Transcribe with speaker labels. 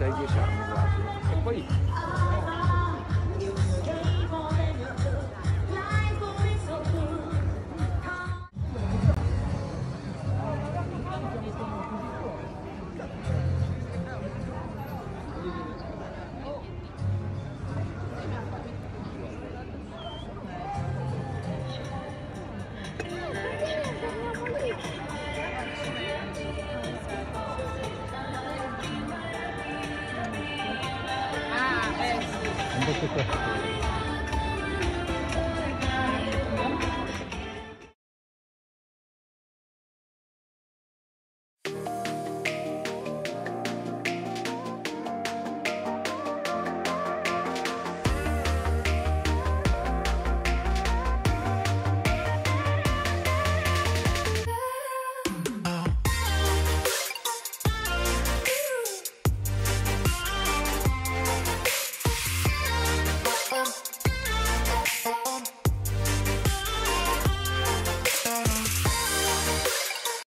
Speaker 1: 太缺少了，
Speaker 2: 还可以。
Speaker 3: 戻ってください。